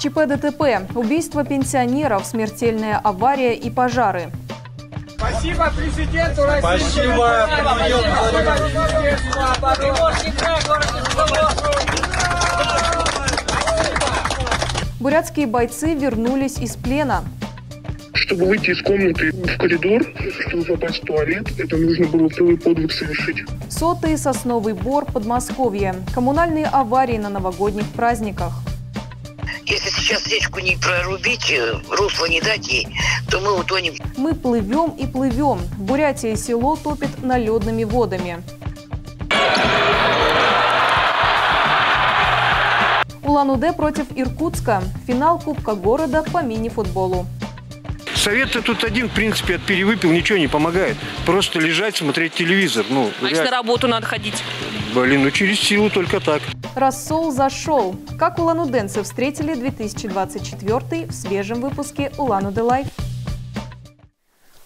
ЧП ДТП, убийство пенсионеров, смертельная авария и пожары. Спасибо президенту России. Спасибо. Бурятские бойцы вернулись из плена. Чтобы выйти из комнаты в коридор, чтобы попасть в туалет, это нужно было целый подвиг совершить. Сотый сосновый бор, Подмосковье. Коммунальные аварии на новогодних праздниках. Если сейчас речку не прорубить, э, русло не дать ей, то мы утонем. Мы плывем и плывем. В Бурятии село топит наледными водами. Улан-Удэ против Иркутска. Финал Кубка города по мини-футболу. Совет-то тут один, в принципе, от перевыпил ничего не помогает. Просто лежать, смотреть телевизор. Ну, Значит, на реально. работу надо ходить. Блин, ну через силу только так. Рассол зашел. Как улан-удэнцы встретили 2024 в свежем выпуске Улан-Удэ Live.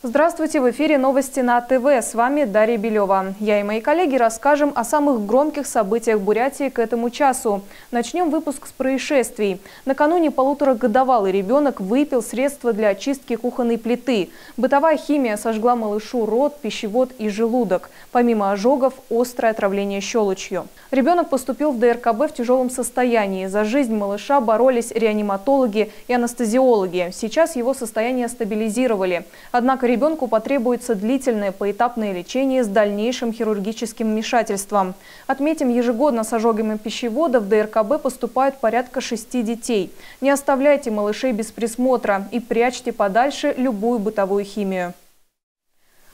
Здравствуйте, в эфире новости на АТВ. С вами Дарья Белева. Я и мои коллеги расскажем о самых громких событиях Бурятии к этому часу. Начнем выпуск с происшествий. Накануне полуторагодовалый ребенок выпил средство для очистки кухонной плиты. Бытовая химия сожгла малышу рот, пищевод и желудок. Помимо ожогов, острое отравление щелочью. Ребенок поступил в ДРКБ в тяжелом состоянии. За жизнь малыша боролись реаниматологи и анестезиологи. Сейчас его состояние стабилизировали. Однако ребенку потребуется длительное поэтапное лечение с дальнейшим хирургическим вмешательством. Отметим, ежегодно с ожогами пищевода в ДРКБ поступают порядка шести детей. Не оставляйте малышей без присмотра и прячьте подальше любую бытовую химию.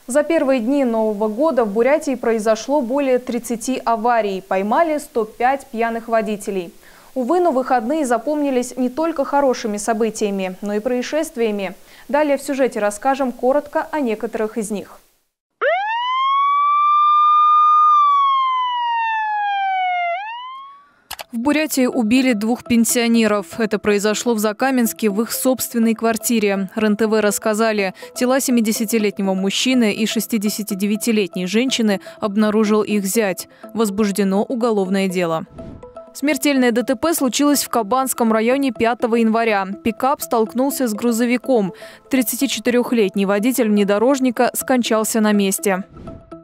За первые дни Нового года в Бурятии произошло более 30 аварий. Поймали 105 пьяных водителей. Увы, но выходные запомнились не только хорошими событиями, но и происшествиями. Далее в сюжете расскажем коротко о некоторых из них. В Бурятии убили двух пенсионеров. Это произошло в Закаменске в их собственной квартире. РНТВ рассказали, тела 70-летнего мужчины и 69-летней женщины обнаружил их зять. Возбуждено уголовное дело. Смертельное ДТП случилось в Кабанском районе 5 января. Пикап столкнулся с грузовиком. 34-летний водитель внедорожника скончался на месте.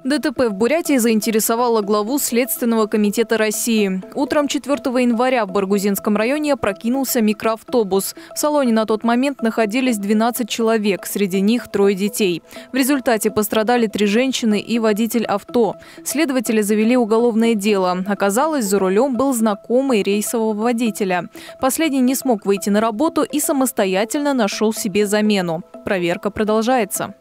ДТП в Бурятии заинтересовало главу Следственного комитета России. Утром 4 января в Баргузинском районе опрокинулся микроавтобус. В салоне на тот момент находились 12 человек, среди них трое детей. В результате пострадали три женщины и водитель авто. Следователи завели уголовное дело. Оказалось, за рулем был знакомый рейсового водителя. Последний не смог выйти на работу и самостоятельно нашел себе замену. Проверка продолжается.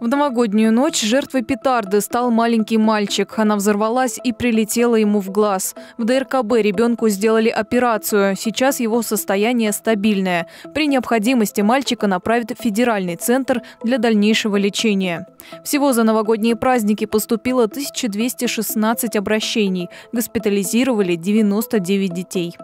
В новогоднюю ночь жертвой петарды стал маленький мальчик. Она взорвалась и прилетела ему в глаз. В ДРКБ ребенку сделали операцию. Сейчас его состояние стабильное. При необходимости мальчика направят в федеральный центр для дальнейшего лечения. Всего за новогодние праздники поступило 1216 обращений. Госпитализировали 99 детей.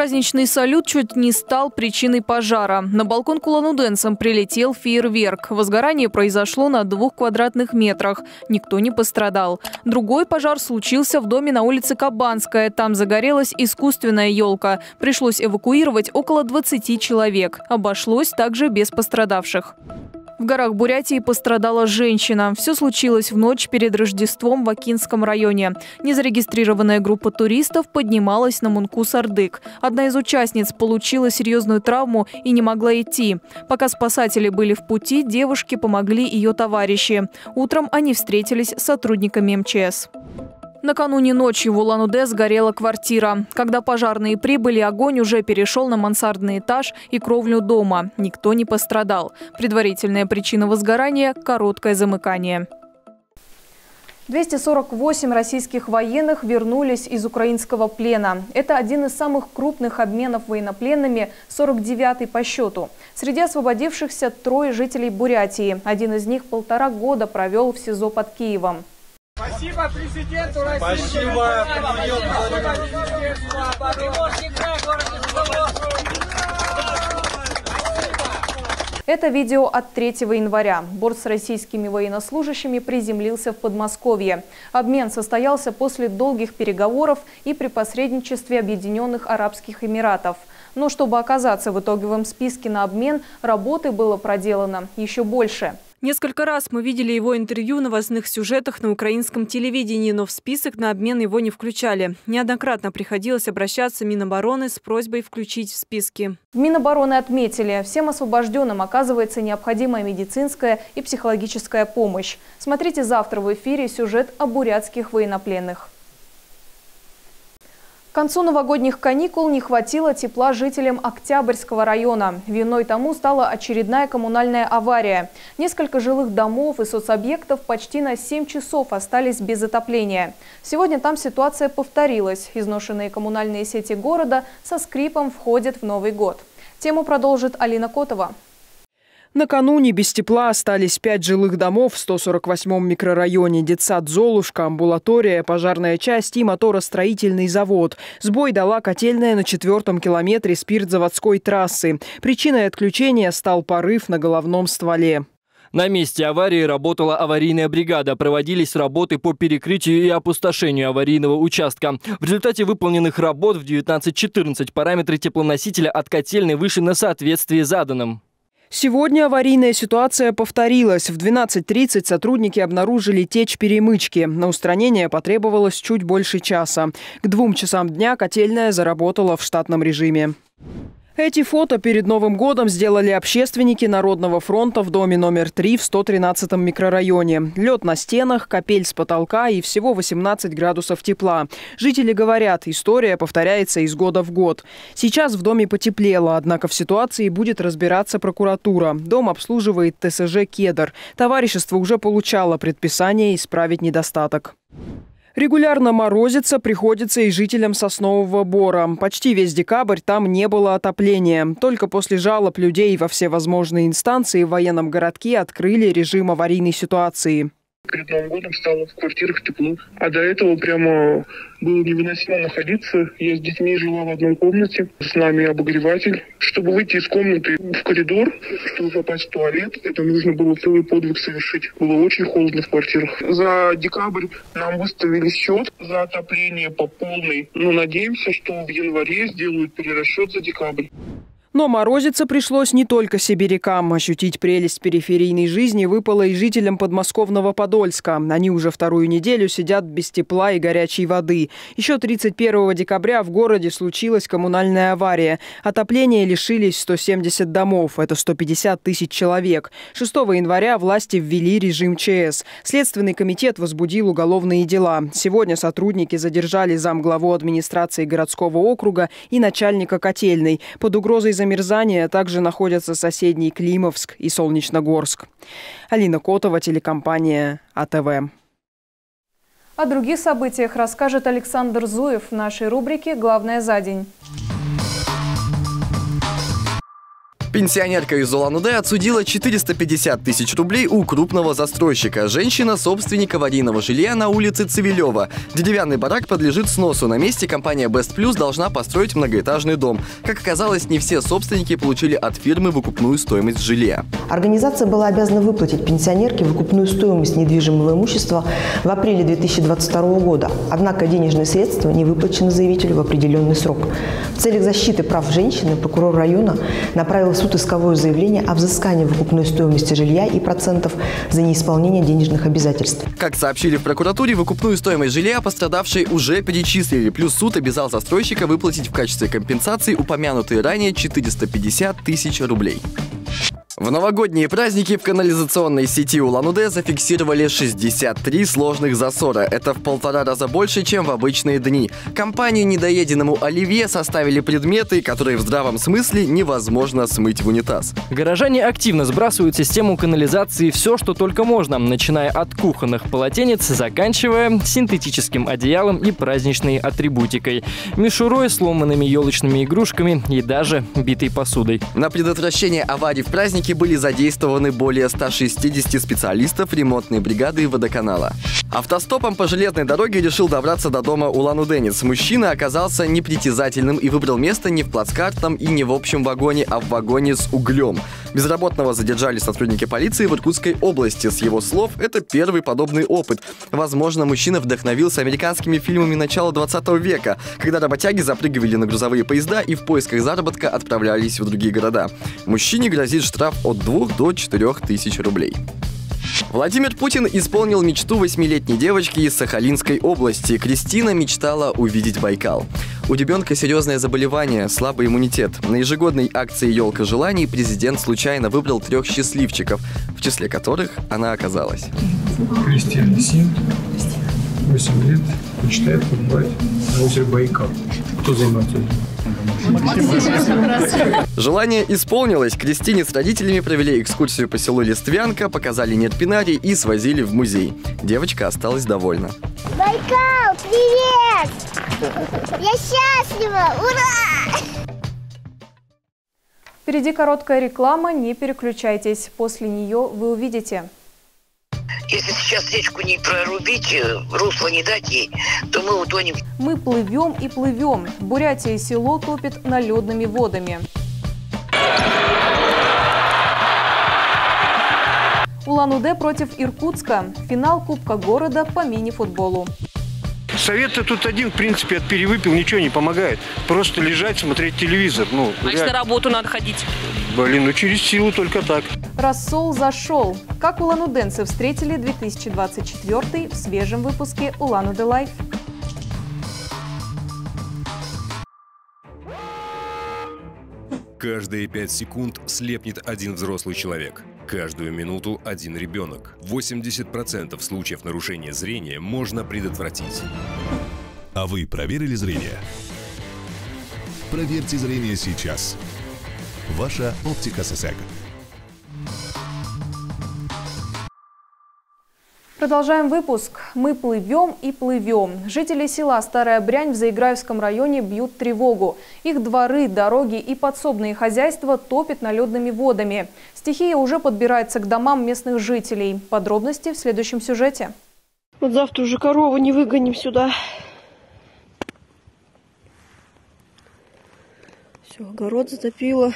Праздничный салют чуть не стал причиной пожара. На балкон к улан-удэнцам прилетел фейерверк. Возгорание произошло на двух квадратных метрах. Никто не пострадал. Другой пожар случился в доме на улице Кабанская. Там загорелась искусственная елка. Пришлось эвакуировать около 20 человек. Обошлось также без пострадавших. В горах Бурятии пострадала женщина. Все случилось в ночь перед Рождеством в Акинском районе. Незарегистрированная группа туристов поднималась на Мункус-Ардык. Одна из участниц получила серьезную травму и не могла идти. Пока спасатели были в пути, девушке помогли ее товарищи. Утром они встретились с сотрудниками МЧС. Накануне ночью в Улан-Удэ сгорела квартира. Когда пожарные прибыли, огонь уже перешел на мансардный этаж и кровлю дома. Никто не пострадал. Предварительная причина возгорания – короткое замыкание. 248 российских военных вернулись из украинского плена. Это один из самых крупных обменов военнопленными, 49-й по счету. Среди освободившихся трое жителей Бурятии. Один из них полтора года провел в СИЗО под Киевом. Спасибо президенту России. Спасибо. Это видео от 3 января. Борт с российскими военнослужащими приземлился в Подмосковье. Обмен состоялся после долгих переговоров и при посредничестве Объединенных Арабских Эмиратов. Но чтобы оказаться в итоговом списке на обмен, работы было проделано еще больше – Несколько раз мы видели его интервью в новостных сюжетах на украинском телевидении, но в список на обмен его не включали. Неоднократно приходилось обращаться Минобороны с просьбой включить в списки. Минобороны отметили, всем освобожденным оказывается необходимая медицинская и психологическая помощь. Смотрите завтра в эфире сюжет о бурятских военнопленных. К концу новогодних каникул не хватило тепла жителям Октябрьского района. Виной тому стала очередная коммунальная авария. Несколько жилых домов и соцобъектов почти на 7 часов остались без отопления. Сегодня там ситуация повторилась. Изношенные коммунальные сети города со скрипом входят в Новый год. Тему продолжит Алина Котова. Накануне без тепла остались пять жилых домов в 148-м микрорайоне, детсад «Золушка», амбулатория, пожарная часть и моторостроительный завод. Сбой дала котельная на четвертом километре спиртзаводской трассы. Причиной отключения стал порыв на головном стволе. На месте аварии работала аварийная бригада. Проводились работы по перекрытию и опустошению аварийного участка. В результате выполненных работ в 19.14 параметры теплоносителя от котельной вышли на соответствие заданным. Сегодня аварийная ситуация повторилась. В 12.30 сотрудники обнаружили течь перемычки. На устранение потребовалось чуть больше часа. К двум часам дня котельная заработала в штатном режиме. Эти фото перед Новым годом сделали общественники Народного фронта в доме номер 3 в 113-м микрорайоне. Лед на стенах, капель с потолка и всего 18 градусов тепла. Жители говорят, история повторяется из года в год. Сейчас в доме потеплело, однако в ситуации будет разбираться прокуратура. Дом обслуживает ТСЖ «Кедр». Товарищество уже получало предписание исправить недостаток. Регулярно морозится приходится и жителям Соснового Бора. Почти весь декабрь там не было отопления. Только после жалоб людей во все возможные инстанции в военном городке открыли режим аварийной ситуации перед Новым годом стало в квартирах тепло. А до этого прямо было невыносимо находиться. Я с детьми жила в одной комнате, с нами обогреватель. Чтобы выйти из комнаты в коридор, чтобы попасть в туалет, это нужно было целый подвиг совершить. Было очень холодно в квартирах. За декабрь нам выставили счет за отопление по полной. Но надеемся, что в январе сделают перерасчет за декабрь. Но морозиться пришлось не только сибирякам. Ощутить прелесть периферийной жизни выпало и жителям подмосковного Подольска. Они уже вторую неделю сидят без тепла и горячей воды. Еще 31 декабря в городе случилась коммунальная авария. Отопления лишились 170 домов. Это 150 тысяч человек. 6 января власти ввели режим ЧС. Следственный комитет возбудил уголовные дела. Сегодня сотрудники задержали замглаву администрации городского округа и начальника котельной. Под угрозой замерзания также находятся соседний Климовск и Солнечногорск. Алина Котова, телекомпания АТВ. О других событиях расскажет Александр Зуев в нашей рубрике «Главное за день». Пенсионерка из Улан-Удэ отсудила 450 тысяч рублей у крупного застройщика. Женщина – собственник аварийного жилья на улице Цивилева. Деревянный барак подлежит сносу. На месте компания Best Plus должна построить многоэтажный дом. Как оказалось, не все собственники получили от фирмы выкупную стоимость жилья. Организация была обязана выплатить пенсионерке выкупную стоимость недвижимого имущества в апреле 2022 года. Однако денежные средства не выплачены заявителю в определенный срок. В целях защиты прав женщины прокурор района направил суд исковое заявление о взыскании выкупной стоимости жилья и процентов за неисполнение денежных обязательств. Как сообщили в прокуратуре, выкупную стоимость жилья пострадавшей уже перечислили, плюс суд обязал застройщика выплатить в качестве компенсации упомянутые ранее 450 тысяч рублей. В новогодние праздники в канализационной сети Улан-Удэ зафиксировали 63 сложных засора. Это в полтора раза больше, чем в обычные дни. Компании недоеденному оливье составили предметы, которые в здравом смысле невозможно смыть в унитаз. Горожане активно сбрасывают систему канализации все, что только можно, начиная от кухонных полотенец, заканчивая синтетическим одеялом и праздничной атрибутикой, мишурой, сломанными елочными игрушками и даже битой посудой. На предотвращение аварий в праздники участке были задействованы более 160 специалистов ремонтной бригады водоканала. Автостопом по железной дороге решил добраться до дома Улан-Удэнец. Мужчина оказался непритязательным и выбрал место не в плацкартном и не в общем вагоне, а в вагоне с углем. Безработного задержали сотрудники полиции в Иркутской области. С его слов, это первый подобный опыт. Возможно, мужчина вдохновился американскими фильмами начала 20 века, когда работяги запрыгивали на грузовые поезда и в поисках заработка отправлялись в другие города. Мужчине грозит штраф от 2 до 4 тысяч рублей. Владимир Путин исполнил мечту восьмилетней девочки из Сахалинской области. Кристина мечтала увидеть Байкал. У ребенка серьезное заболевание, слабый иммунитет. На ежегодной акции «Елка желаний» президент случайно выбрал трех счастливчиков, в числе которых она оказалась. Кристина Син, 8 лет, мечтает побывать на озере Байкал. Кто занимается этим? Желание исполнилось. Кристине с родителями провели экскурсию по селу Листвянка, показали нерпинарий и свозили в музей. Девочка осталась довольна. Байкал, привет! Я счастлива! Ура! Впереди короткая реклама, не переключайтесь. После нее вы увидите. Если сейчас речку не прорубить, э, русло не дать ей, то мы утонем. Мы плывем и плывем. Бурятия село топит наледными водами. Улан-Удэ против Иркутска. Финал Кубка города по мини-футболу. Совет-то тут один, в принципе, от перевыпил ничего не помогает. Просто лежать, смотреть телевизор. Ну, Значит, реально. на работу надо ходить. Блин, ну через силу только так. Рассол зашел. Как улан-удэнцы встретили 2024 в свежем выпуске Улан-Удэ Live. Каждые пять секунд слепнет один взрослый человек. Каждую минуту один ребенок. 80% случаев нарушения зрения можно предотвратить. А вы проверили зрение? Проверьте зрение сейчас. Ваша оптика ССЭК. Продолжаем выпуск. Мы плывем и плывем. Жители села Старая Брянь в Заиграевском районе бьют тревогу. Их дворы, дороги и подсобные хозяйства топят наледными водами. Стихия уже подбирается к домам местных жителей. Подробности в следующем сюжете. Вот завтра уже корову не выгоним сюда. Все, огород затопило.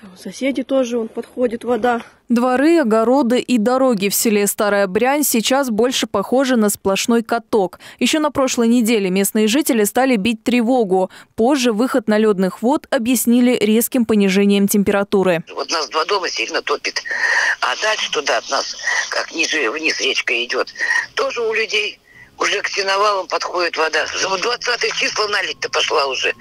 Там соседи тоже, он подходит вода. Дворы, огороды и дороги в селе Старая Брянь сейчас больше похожи на сплошной каток. Еще на прошлой неделе местные жители стали бить тревогу. Позже выход наледных вод объяснили резким понижением температуры. Вот нас два дома сильно топит. А дальше туда от нас, как ниже вниз речка идет, тоже у людей уже к сеновалам подходит вода. Вот 20 числа налить-то пошла уже.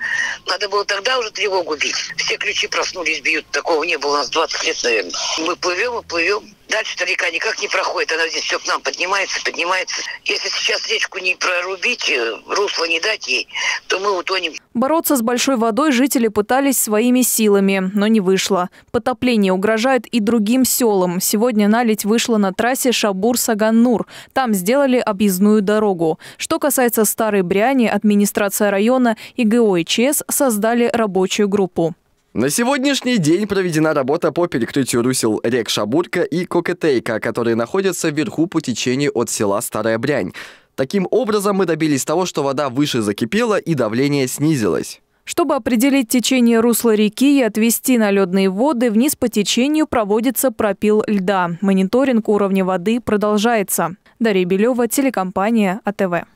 Надо было тогда уже тревогу бить. Все ключи проснулись, бьют. Такого не было у нас 20 лет, наверное. Мы плывем и плывем. Дальше-то река никак не проходит. Она здесь все к нам поднимается, поднимается. Если сейчас речку не прорубить, э, русло не дать ей, то мы утонем. Бороться с большой водой жители пытались своими силами, но не вышло. Потопление угрожает и другим селам. Сегодня налить вышла на трассе Шабур-Саганнур. Там сделали объездную дорогу. Что касается Старой Бряни, администрация района и ГОИЧС создали рабочую группу. На сегодняшний день проведена работа по перекрытию русел рек Шабурка и Кокетейка, которые находятся вверху по течению от села Старая Брянь. Таким образом, мы добились того, что вода выше закипела и давление снизилось. Чтобы определить течение русла реки и отвести наледные воды, вниз по течению проводится пропил льда. Мониторинг уровня воды продолжается. Дарья Белева, телекомпания АТВ.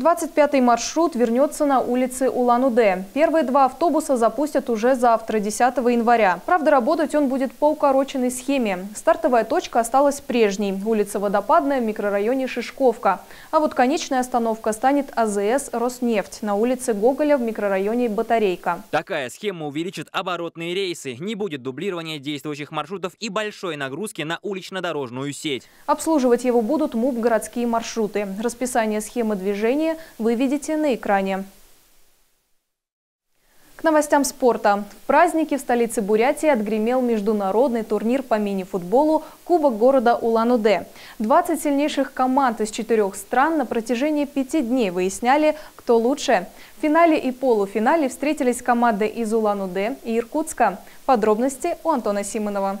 25-й маршрут вернется на улицы Улан-Удэ. Первые два автобуса запустят уже завтра, 10 января. Правда, работать он будет по укороченной схеме. Стартовая точка осталась прежней – улица Водопадная в микрорайоне Шишковка. А вот конечная остановка станет АЗС «Роснефть» на улице Гоголя в микрорайоне Батарейка. Такая схема увеличит оборотные рейсы, не будет дублирования действующих маршрутов и большой нагрузки на улично-дорожную сеть. Обслуживать его будут МУП «Городские маршруты». Расписание схемы движения вы видите на экране. К новостям спорта. В празднике в столице Бурятии отгремел международный турнир по мини-футболу Кубок города Улан-Удэ. 20 сильнейших команд из четырех стран на протяжении пяти дней выясняли, кто лучше. В финале и полуфинале встретились команды из Улан-Удэ и Иркутска. Подробности у Антона Симонова.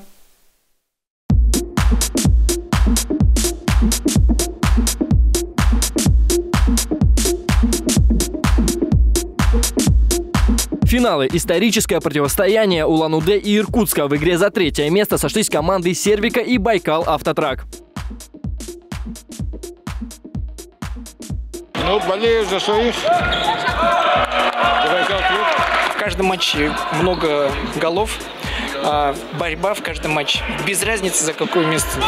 Финалы. Историческое противостояние Улан-Удэ и Иркутска. В игре за третье место сошлись команды Сервика и Байкал Автотрак. Ну, болею за своих. В каждом матче много голов, а борьба в каждом матче. Без разницы за какое место.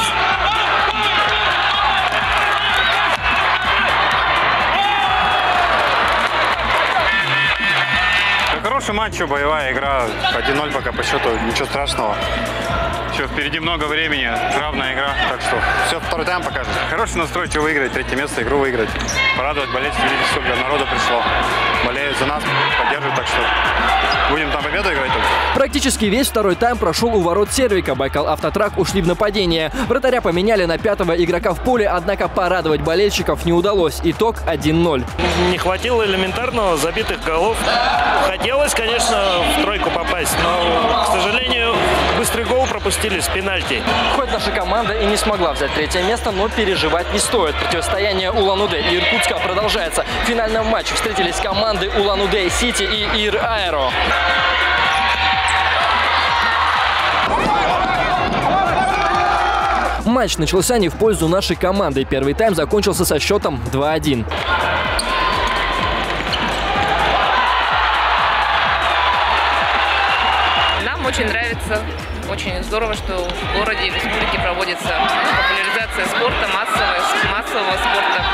Хороший матч, боевая игра. 1-0 пока по счету, ничего страшного. Еще впереди много времени, равная игра, так что все второй тайм покажет. Хороший настрой, что выиграть, третье место, игру выиграть. Порадовать болельщиков, видите, сколько народа пришло. Болеют за нас, поддерживают, так что будем там победу играть. Только. Практически весь второй тайм прошел у ворот Сервика. Байкал Автотрак ушли в нападение. Вратаря поменяли на пятого игрока в поле, однако порадовать болельщиков не удалось. Итог 1-0. Не хватило элементарного забитых голов. Хотелось, конечно, в тройку попасть, но, к сожалению, быстрый гол пропустили с пенальти. Хоть наша команда и не смогла взять третье место, но переживать не стоит. Противостояние Улан-Удэ и Иркутска продолжается. В финальном матче встретились команды Улан-Удэ Сити и Ир Аэро. Матч начался не в пользу нашей команды. Первый тайм закончился со счетом 2-1. Очень нравится, очень здорово, что в городе и в республике проводится популяризация спорта, массового, массового спорта.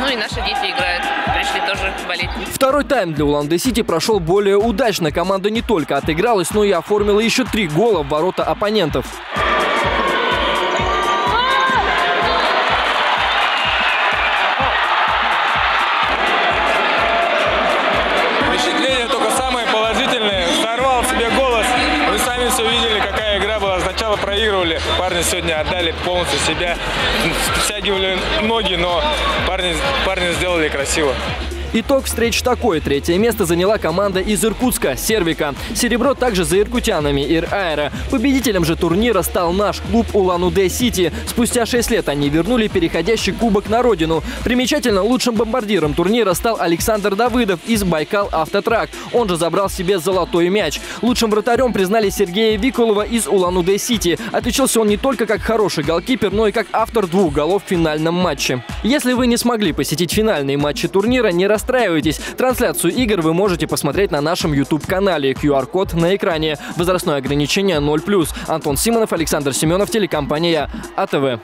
Ну и наши дети играют, пришли тоже болеть. Второй тайм для Улан Сити прошел более удачно. Команда не только отыгралась, но и оформила еще три гола в ворота оппонентов. Парни сегодня отдали полностью себя. Стягивали ноги, но парни, парни сделали красиво. Итог встреч такой. Третье место заняла команда из Иркутска – Сервика. Серебро также за иркутянами – Ир Аэро. Победителем же турнира стал наш клуб Улан-Удэ Сити. Спустя 6 лет они вернули переходящий кубок на родину. Примечательно, лучшим бомбардиром турнира стал Александр Давыдов из Байкал Автотрак. Он же забрал себе золотой мяч. Лучшим вратарем признали Сергея Викулова из Улан-Удэ Сити. Отличился он не только как хороший голкипер, но и как автор двух голов в финальном матче. Если вы не смогли посетить финальные матчи турнира, не расстраивайтесь. Трансляцию игр вы можете посмотреть на нашем YouTube-канале. QR-код на экране. Возрастное ограничение 0+. Антон Симонов, Александр Семенов, телекомпания АТВ.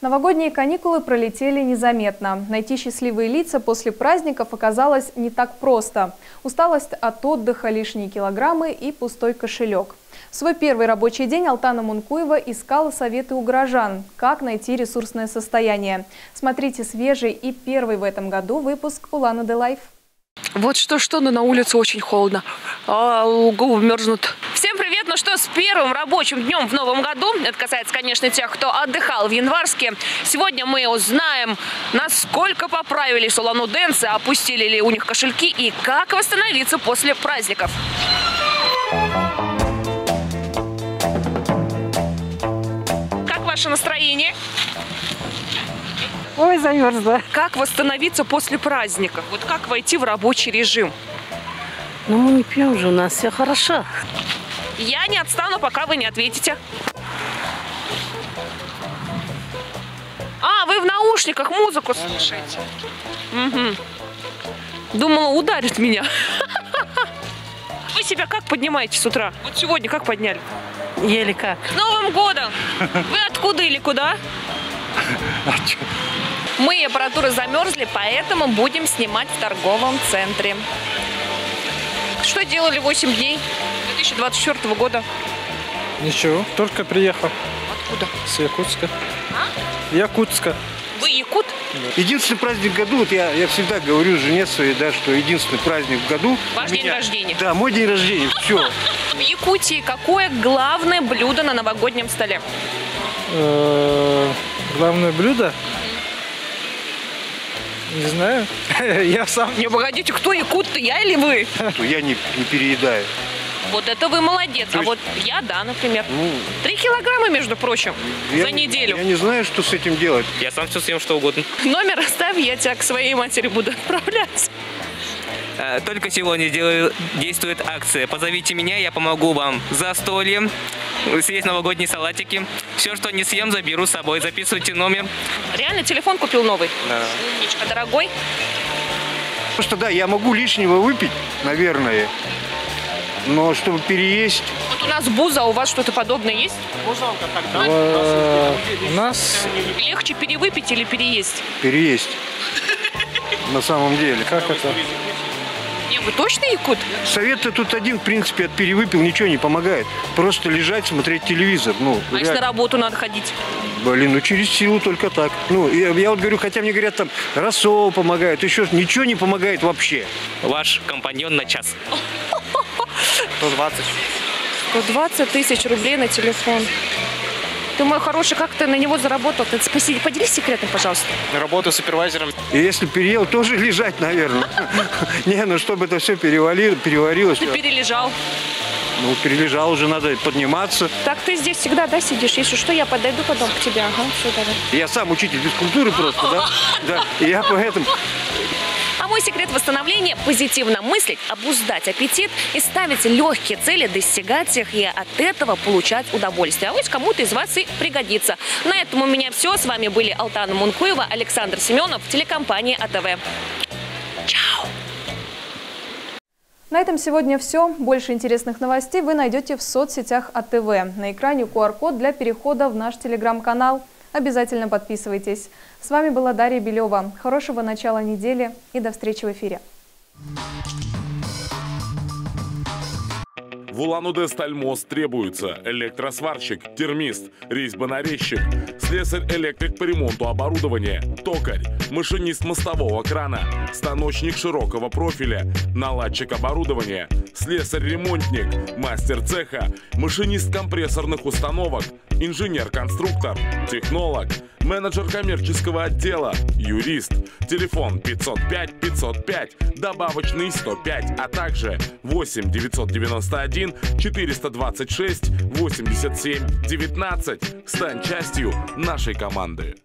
Новогодние каникулы пролетели незаметно. Найти счастливые лица после праздников оказалось не так просто. Усталость от отдыха, лишние килограммы и пустой кошелек. Свой первый рабочий день Алтана Мункуева искала советы у горожан, как найти ресурсное состояние. Смотрите свежий и первый в этом году выпуск Улан-Удэ Live. Вот что-что, но на улице очень холодно. А губы мерзнут. Всем привет! Ну что, с первым рабочим днем в новом году, это касается, конечно, тех, кто отдыхал в январске, сегодня мы узнаем, насколько поправились улан-удэнцы, опустили ли у них кошельки и как восстановиться после праздников. Ваше настроение? Ой, замерзла. Как восстановиться после праздников? Вот как войти в рабочий режим? Ну, мы не пьем же, у нас все хорошо. Я не отстану, пока вы не ответите. А, вы в наушниках музыку слушаете. Угу. Думала, ударит меня. Вы себя как поднимаете с утра? Вот сегодня как подняли? Еле как. С Новым годом! Вы откуда или куда? Мы и аппаратура замерзли, поэтому будем снимать в торговом центре. Что делали 8 дней 2024 года? Ничего, только приехал. Откуда? С Якутска. А? Якутска. Вы якут? Единственный праздник в году, вот я, я всегда говорю жене своей, да, что единственный праздник в году. Ваш у день меня- рождения. Да, мой день рождения, все. В Якутии какое главное блюдо на новогоднем столе? Э, Главное блюдо? Не знаю. Я сам... Не, погодите, кто якут-то, я или вы? Я не, не переедаю. Вот это вы молодец. То А есть- вот я, да, например. Ну, Три килограмма, между прочим, я, за неделю. Я не знаю, что с этим делать. Я сам все съем что угодно. Номер оставь, я тебя к своей матери буду отправлять. А, Только сегодня делаю- действует акция. Позовите меня, я помогу вам. Застолье, съесть новогодние салатики. Все, что не съем, заберу с собой. Записывайте номер. Реально телефон купил новый? Умничка, дорогой. Просто да, я могу лишнего выпить, наверное, но чтобы переесть... Вот у нас буза, а у вас что-то подобное есть? э, У нас Легче перевыпить или переесть? переесть. На самом деле, как это? Не, вы точно якут? Совет-то тут один, в принципе, от перевыпил ничего не помогает. Просто лежать, смотреть телевизор. Ну, А если на реально. работу надо ходить? Блин, ну через силу только так. Ну, я, я вот говорю, хотя мне говорят, там, рассол помогает, еще ничего не помогает вообще. Ваш компаньон на час. 120. 120 тысяч рублей на телефон. Ты, мой хороший, как ты на него заработал? Ты спаси- поделись секретом, пожалуйста. Работаю супервайзером. И если переел, тоже лежать, наверное. Не, ну чтобы это все переварилось. Ты перележал. Ну, перележал уже, надо подниматься. Так ты здесь всегда, да, сидишь? Если что, я подойду потом к тебе. Ага, все, давай. Я сам учитель физкультуры просто, да? Да, и я поэтому... Мой секрет восстановления – позитивно мыслить, обуздать аппетит и ставить легкие цели, достигать их и от этого получать удовольствие. А вот кому-то из вас и пригодится. На этом у меня все. С вами были Алтана Мункуева, Александр Семенов, телекомпания АТВ. На этом сегодня все. Больше интересных новостей вы найдете в соцсетях АТВ. На экране QR-код для перехода в наш телеграм-канал. Обязательно подписывайтесь. С вами была Дарья Белева. Хорошего начала недели и до встречи в эфире. В Улан-Удэ Стальмост требуется электросварщик, термист, резьбонарезчик, слесарь-электрик по ремонту оборудования, токарь, машинист мостового крана, станочник широкого профиля, наладчик оборудования, слесарь-ремонтник, мастер цеха, машинист компрессорных установок, инженер-конструктор, технолог, менеджер коммерческого отдела, юрист. Телефон 505 505, добавочный 105, а также 8 991 426 87 19. Стань частью нашей команды.